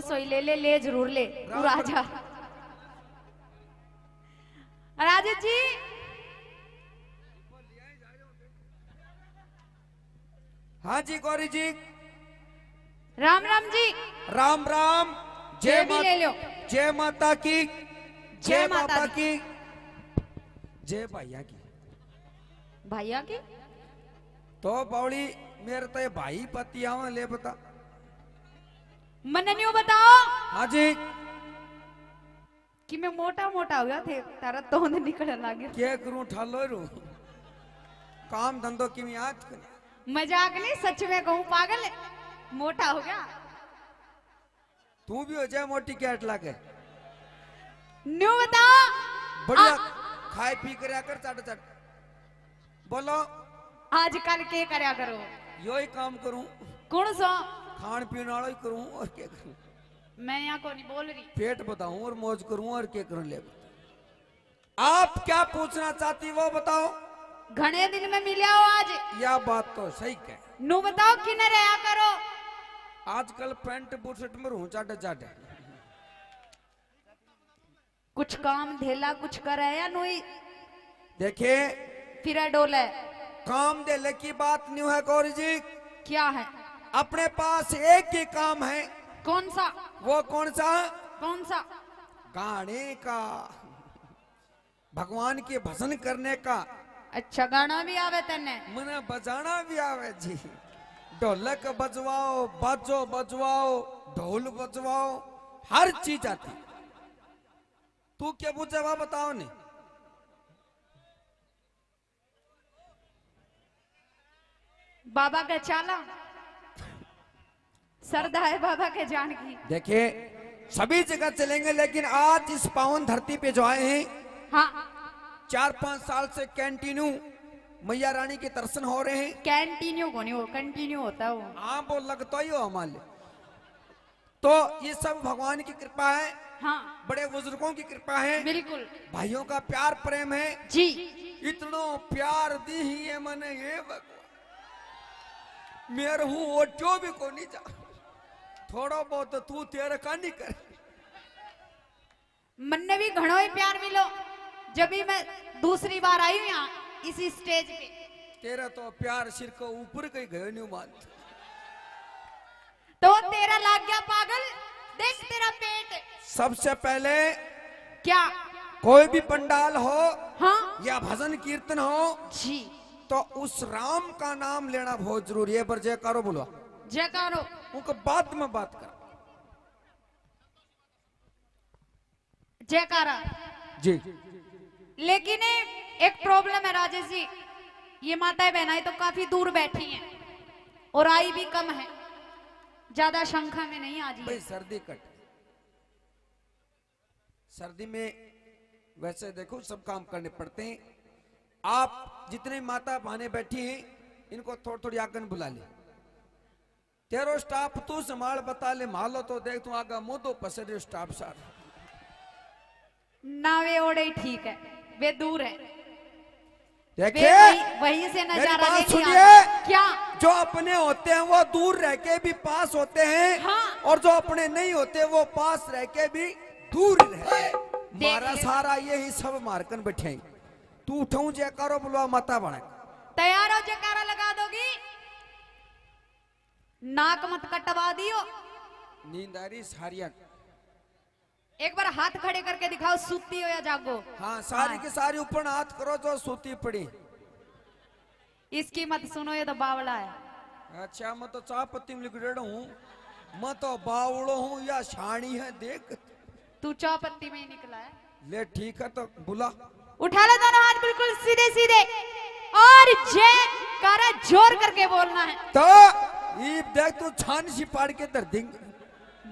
कौन सोई ले ले ले ज़रूर ले तू राजा। राजा जी। हाँ जी गौरी जी। राम राम जी। राम राम। जय मा- ले लो। जय माता की। जय माता की। जय भैया की। भैया की? तो बावली मेरे तो ये भाई पति आवा ले बता। हाँ कि मैं मोटा मोटा हो गया थे तारा तोंद निकलने लगे। क्या करूँ ठालो रू? काम धंधो की मैं आज करूँ। मज़ाक नहीं सच में कहूँ पागल? मोटा हो गया। तू भी हो जाए मोटी कैट लागे? न्यू बताओ। बढ़िया खाए पी कर कर चट चट बोलो। आजकल के करया करो। यो ही काम करूँ। कौन सो? खान पीन वाला ही करूँ और क्या करूँ? मैं यहाँ को नहीं बोल रही। पेट बताऊँ और मौज करूँ और क्या करूँ? ले आप क्या पूछना चाहती वो बताओ। घने दिन में मिले हो आज? यह बात तो सही कह। नु बताओ किने रहा करो। आजकल पैंट बुशर्ट में रहूँ चाटे चाटे। कुछ काम धेला कुछ करे या नुई? देखिए फिर डोले। काम देले की बात नहीं है गौरी जी। क्या है? अपने पास एक ही काम है। कौन सा? वो कौन सा? कौन सा? गाने का। भगवान के भजन करने का। अच्छा गाना भी आवे तेने। मने बजाना भी आवे जी। ढोलक बजवाओ बाजो बजवाओ ढोल बजवाओ हर चीज़ आती। तू क्या पूछे वह बताओ नहीं बाबा के चाला सरदा है बाबा के जान की देखिए सभी जगह चलेंगे लेकिन आज इस पावन धरती पे जो आए हैं हाँ। चार पाँच साल से कैंटीन्यू मैया रानी के दर्शन हो रहे हैं। कैंटीन्यू को नहीं हो कंटिन्यू होता है वो। हाँ वो लगता ही हो हमारे तो ये सब भगवान की कृपा है हाँ। बड़े बुज़ुर्गों की कृपा है। बिल्कुल। भाइयों का प्यार प्रेम है। जी। इतनो प्यार दी ही है मने ये भगवान। मेरे हूँ ओटो भी को नहीं जा थोड़ा बहुत तो तेरे का नहीं कर। मन ने भी घणो ही प्यार मिलो जब भी मैं दूसरी बार आई हूँ यहाँ इसी स्टेज पे। तेरा तो प्यार सिर को ऊपर कहीं गयो नहीं मान तो तेरा लाग गया पागल देख तेरा पेट। सबसे पहले क्या? कोई भी पंडाल हो हाँ। या भजन कीर्तन हो जी। तो उस राम का नाम लेना बहुत ज़रूरी है पर जय करो बोलो। जयकारो। उनको बाद में बात कर। जयकारा। जी। लेकिन एक प्रॉब्लम है राजेश जी। ये माताएँ बहनाएँ तो काफ़ी दूर बैठी हैं और आई भी कम है। ज़्यादा संख्या में नहीं आज भाई सर्दी कट। सर्दी में वैसे देखो सब काम करने पड़ते हैं। आप जितने माता बहने बैठी हैं इनको थोड़ी थोड़ी आगन बुला ले। तेरो स्टाफ तू संभाल बता ले मालो तो देख तू आगा तो पसरे स्टाफ सार। ना वे ओड़े ठीक है वे दूर है। वे देखिए वहीं से नज़ारा सुनिए। क्या? जो अपने होते हैं वो दूर रह के भी पास होते हैं हाँ। और जो अपने नहीं होते वो पास रह के भी दूर रहे मारा। सारा यही सब मारकन बैठे तू उठाऊ जयकारो बुलवा माता बने। तैयार हो जयकारा लगा दोगी? नाक मत कटवा दियो। नींद आ रही सारिया एक बार हाथ खड़े करके दिखाओ सूती हो या जागो। हाँ सारी हाँ। की सारी ऊपर हाथ करो जो सूती पड़ी। इसकी मत सुनो ये तो बावला है। अच्छा मैं तो चाह पत्ती में लिक्विडेड हूँ। मैं तो बावड़ो हूँ या छाणी है देख। तू चौपत्ती में ही निकला है। ले ठीक है तो बुला। उठा लो दोनों हाथ बिल्कुल सीधे सीधे और जय कारा ज़ोर करके बोलना है। तो ये देख तू छान सी पाड़ के दर देंगे।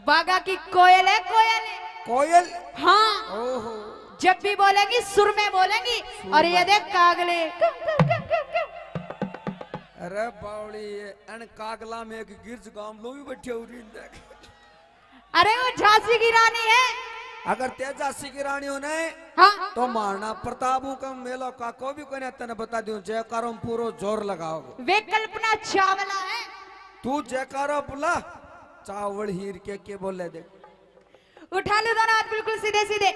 बागा की कोयल है कोयल है। कोयल? हाँ। ओहो। जब भी बोलेंगी सुर में बोलेंगी। और ये देख कागले। अरे बावड़ी ये अन कागला में एक गिरज गाम लो भी बैठे हो रही देख। अरे वो झांसी की रानी है। अगर तेजासी की रानी होने हाँ। तो मारना प्रतापू का मेलो का को भी कोने तने बता दियो जयकारो पूरो ज़ोर लगाओगे वे कल्पना चावला है। तू जयकारो बुला चावल हीर के के बोले देख उठा लो दोनों हाथ बिल्कुल सीधे सीधे।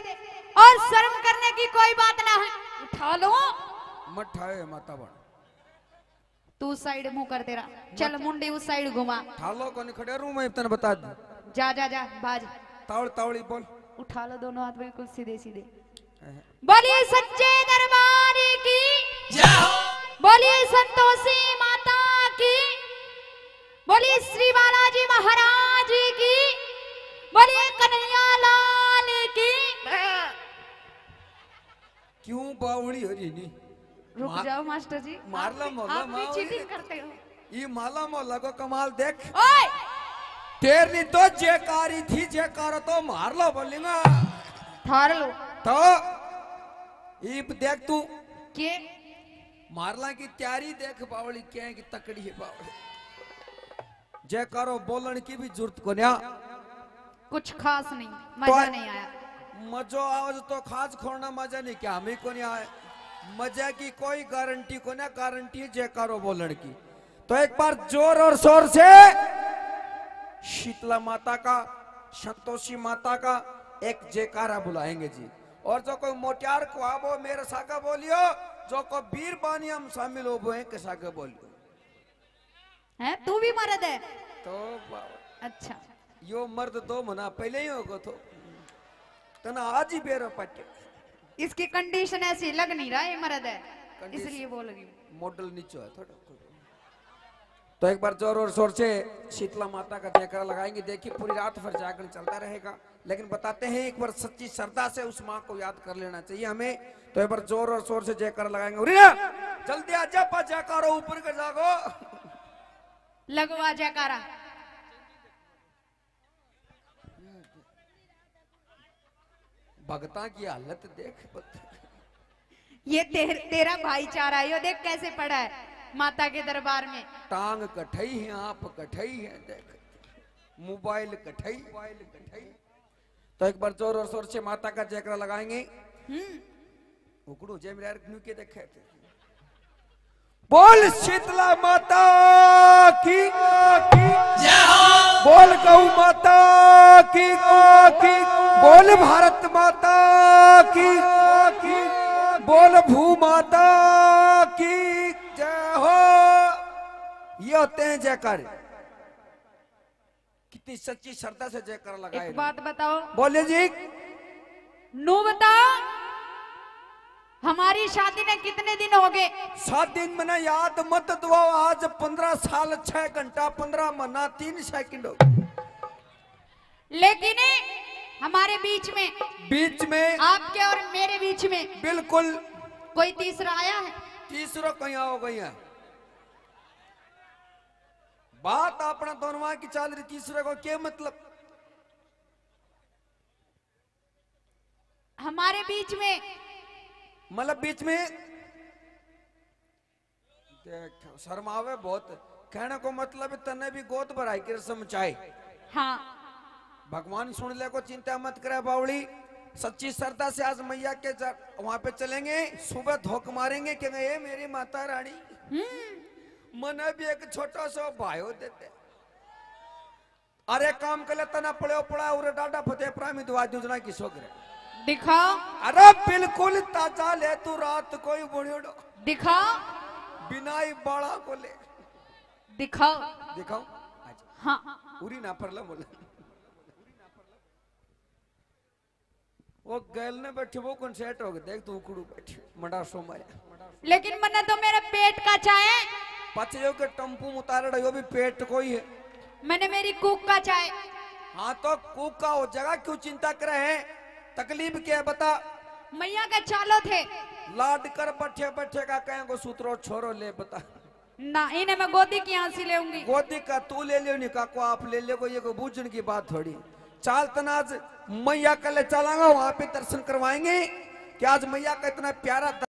और शर्म करने की कोई बात ना है। उठा लो। मत ठाए माता बन। तू साइड मुँह कर तेरा। चल मुंडी उस साइड घुमा। ठालो को नहीं खड़े रू मैं तने बता दू। जा जा जा बाज। तावड़ तावड़ी बोल। उठा लो दोनों हाथ बिल्कुल सीधे सीधे। बोलिए सच्चे दरबार की। जय हो। बोलिए संतोषी बोलिए श्री बालाजी महाराज की बोलिए कन्हैया लाल की। क्यों बावड़ी हरी नी रुक मार- जाओ मास्टर जी मार लो आप भी- आप भी चीटिंग करते हो। ये माला मोहल्ला को कमाल देख। ओए! तेरनी तो जयकारी थी जयकार तो मार लो बोलेगा। थार लो। तो ये देख तू। के? मारला की तैयारी देख बावली क्या है कि तकड़ी है बावली जयकारो बोलन की भी ज़रूरत को न्या कुछ खास नहीं मज़ा नहीं आया। मजो आवाज़ तो खास खोड़ना मज़ा नहीं क्या हमें को नहीं आए मज़ा की कोई गारंटी को ना गारंटी है जयकारो बोलन की। तो एक बार ज़ोर और शोर से शीतला माता का संतोषी माता का एक जयकारा बुलाएँगे जी। और जो कोई मोटियार को आवो मेरे साका बोलियो जो को वीर बानी हम शामिल हो के साका बोलियो। है? तू भी मर्द है। तो अच्छा। यो मर्द दो मना पहले ही होगो तो। तना आज ही बेरो पट्टे इसकी कंडीशन ऐसी लग नहीं रहा ये मर्द है। इसलिए बोल रही हूँ। मॉडल नीचे है थोड़ा। तो एक बार ज़ोर और शोर से शीतला माता का जयकारा लगाएँगे। देखिए पूरी रात भर जागरण चलता रहेगा। लेकिन बताते हैं एक बार सच्ची श्रद्धा से उस माँ को याद कर लेना चाहिए हमें। तो एक बार ज़ोर और शोर से जयकारा लगाएँगे। जल्दी आ जा जयकारो ऊपर के जागो। लगवा जयकारा। भगता की हालत देख ये तेर, तेरा भाईचारा यो देख कैसे पड़ा है माता के दरबार में। टांग कठई है आप कठई है देख। मोबाइल कठई। मोबाइल कठई तो एक बार ज़ोर और शोर से माता का जयकारा लगाएँगे। हम्म। उकड़ू जय मेरे देखे थे। बोल शीतला माता की बोल गौ माता की की। बोल भारत माता की की। बोल भू माता की जय हो। ये होते हैं जयकार। कितनी सच्ची श्रद्धा से जयकार लगाए एक बात बताओ। बोले जी। नू बताओ हमारी शादी ने कितने दिन हो गए? सात दिन मैंने याद मत दो आज पंद्रह साल छह घंटा पंद्रह महीना तीन सेकंड हो लेकिन हमारे बीच में बीच में आपके और मेरे बीच में बिल्कुल। कोई तीसरा आया है? तीसरा कहीं हो गई है बात अपना दोनों की चाल रही तीसरे को क्या मतलब? हमारे बीच में मतलब बीच में देख शर्मावे बहुत। कहने को मतलब तने भी गोद भराई के समझाए हाँ। भगवान सुन ले को चिंता मत करे बावड़ी सच्ची श्रद्धा से आज मैया के वहाँ पे चलेंगे सुबह धोख मारेंगे कि ये मेरी माता रानी। मन भी एक छोटा सा भायो देते। अरे काम कर ले तना पड़े पड़ा उरे डाडा फतेह प्रामी दुआ योजना की सोगरे दिखाओ। अरे बिल्कुल ताज़ा ले तू रात कोई बुढ़ियो दिखाओ। बिना ही बड़ा को ले। दिखाओ। दिखाओ। हाँ। उरी ना परला बोले। वो गैल ने बैठे वो कौन सेट हो गए? देख तू उकड़ू बैठी मंडा सो माया। लेकिन मन्ने तो मेरे पेट का चाय पचे के टम्पू उतारे यो भी पेट को ही है। मैंने मेरी कुक का चाय। हाँ तो कुक का हो जगह क्यों चिंता करे है? तकलीफ़ क्या है बता? मैया के चालो थे लाड कर बैठे बैठे का कहें को सूत्रो छोरो ले बता। ना इन्हें मैं गोदी की आंसी ले गोदी का तू ले लियो निका को आप ले लियो को ये को बूझन की बात थोड़ी। चाल तनाज मैया कल चलांगा वहाँ पे दर्शन करवाएँगे। कि आज मैया का इतना प्यारा